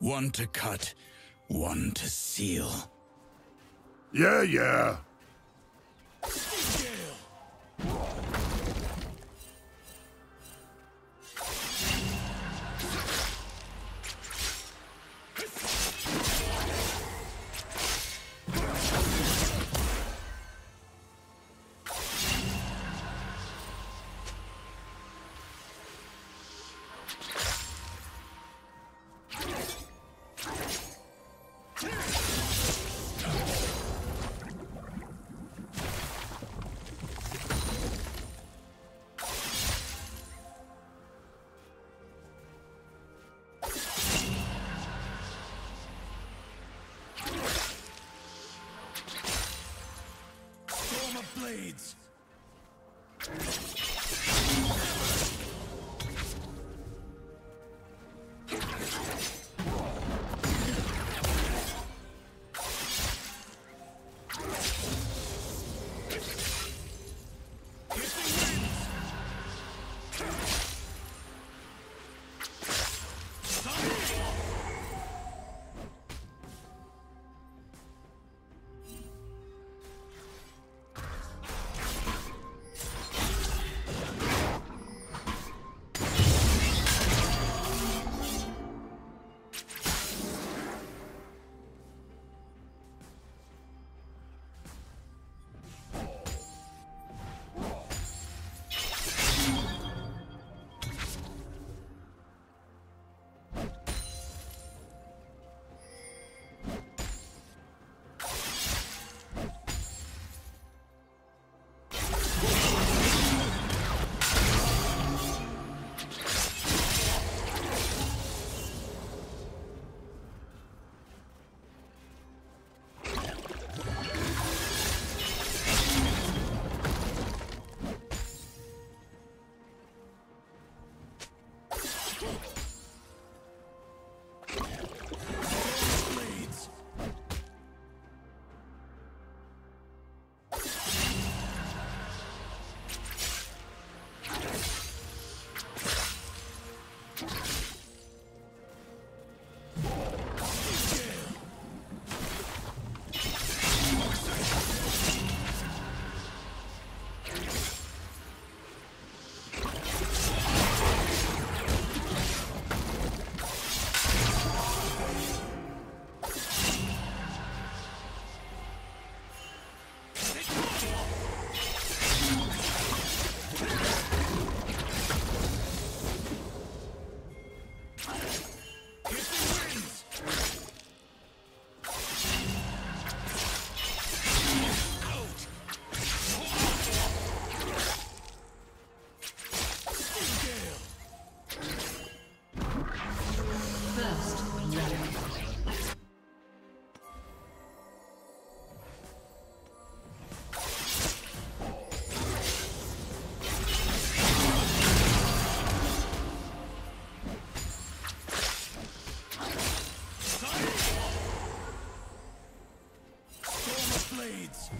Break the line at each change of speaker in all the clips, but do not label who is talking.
One to cut, one to seal.
Yeah, yeah.
Blades! Of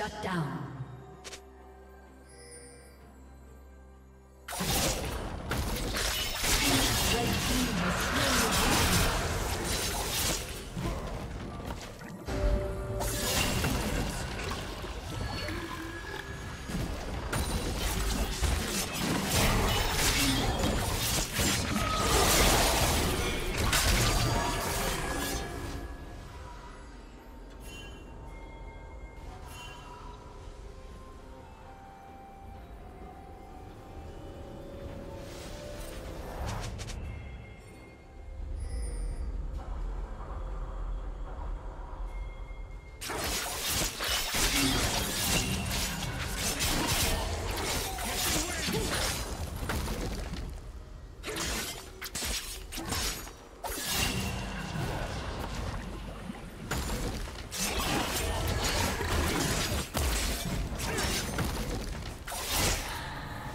Shut down.